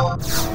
Oh.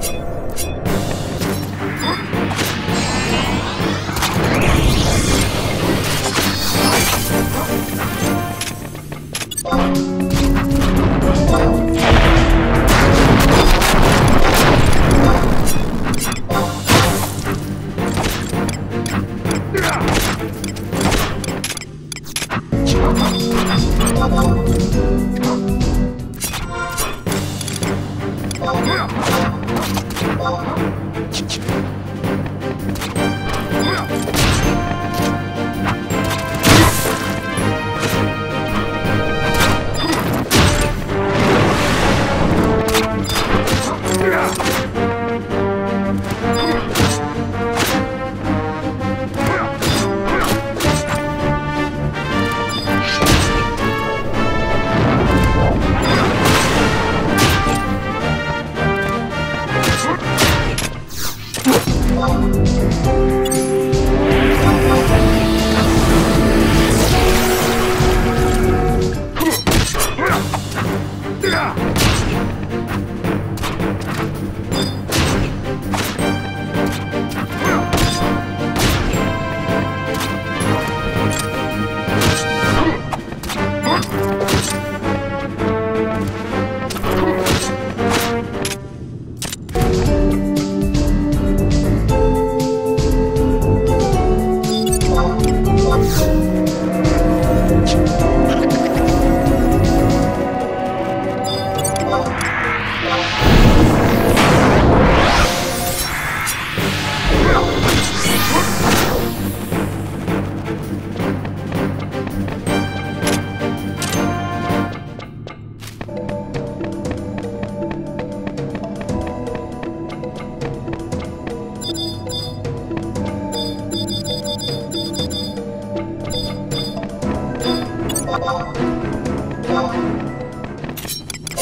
そう。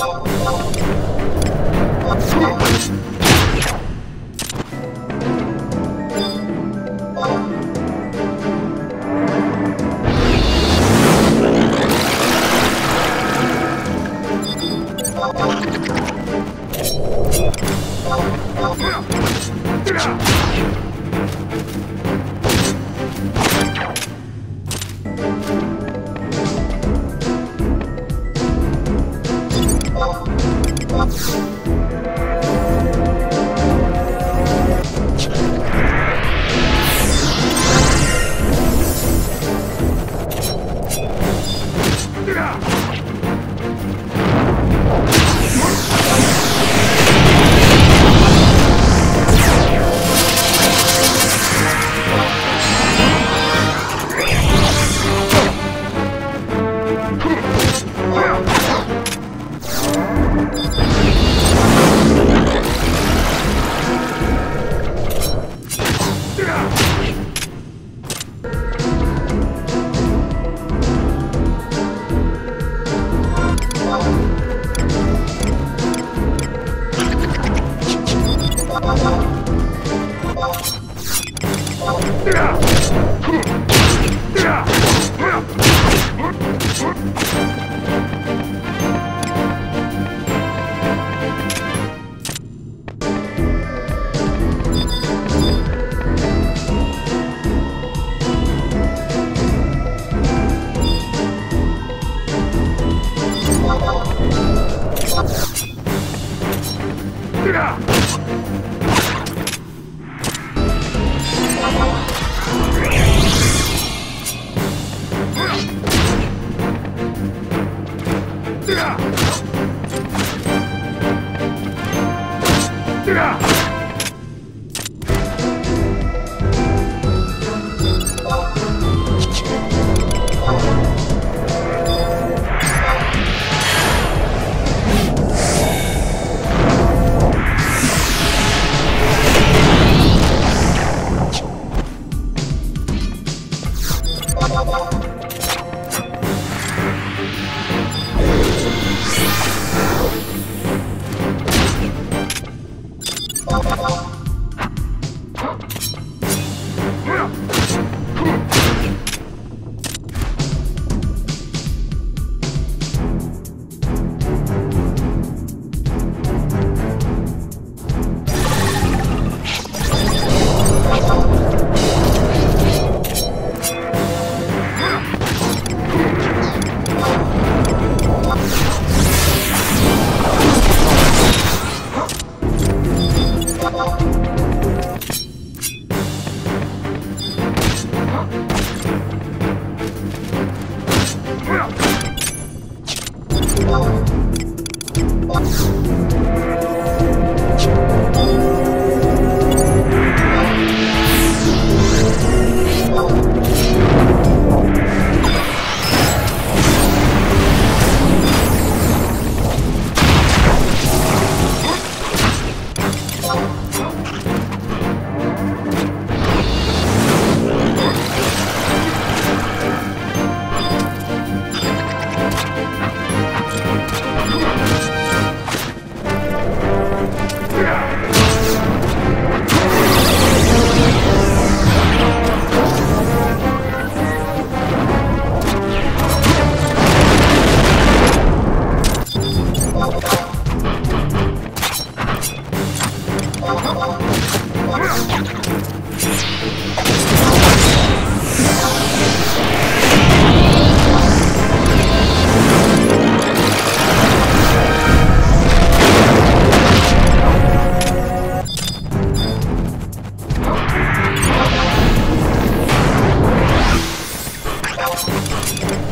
Thank you.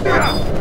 Não!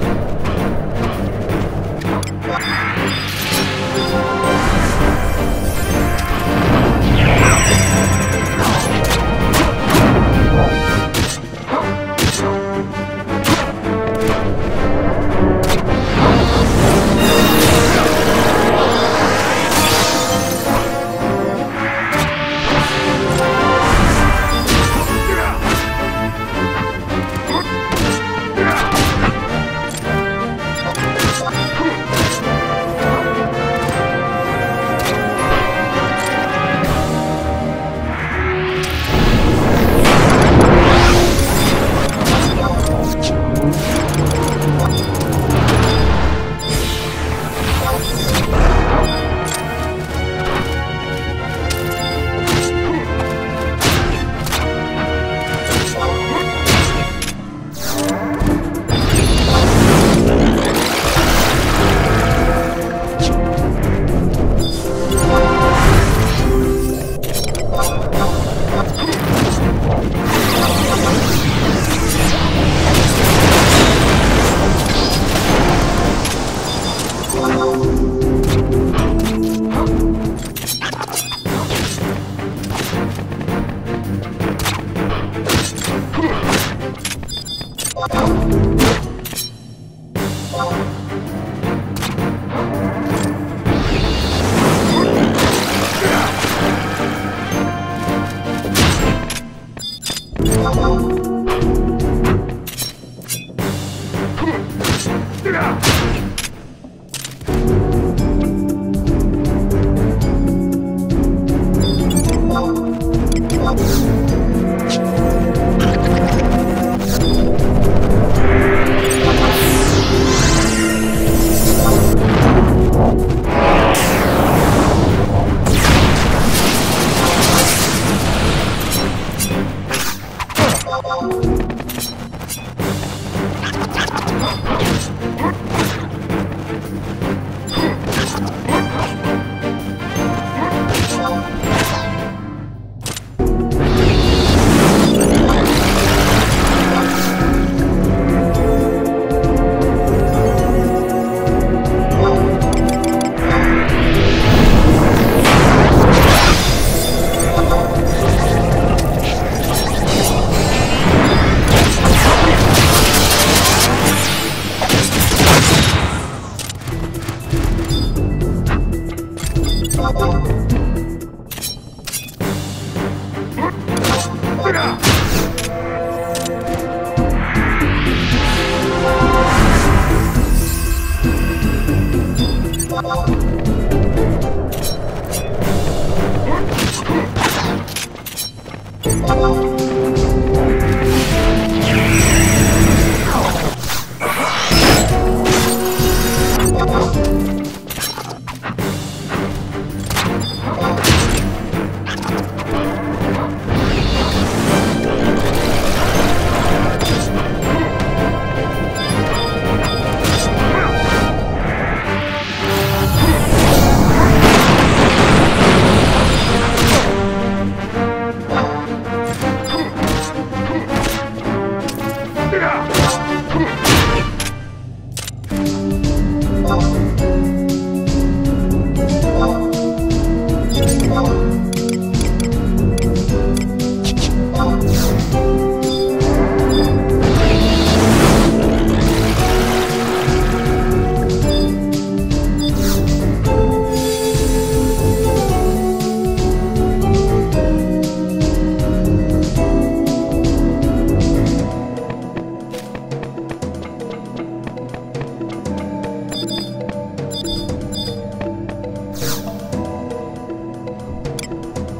Governor!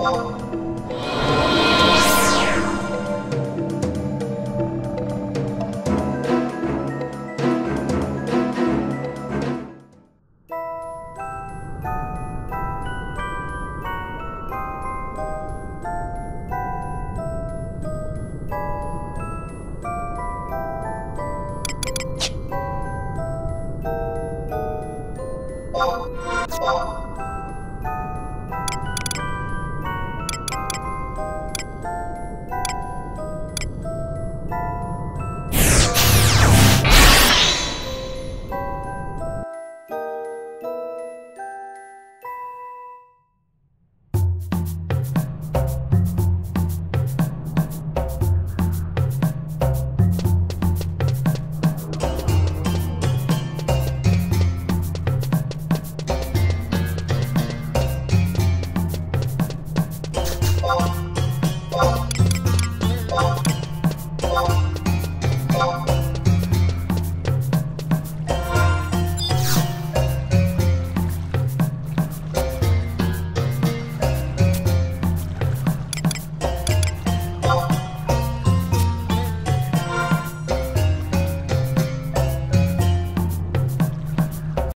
Oh.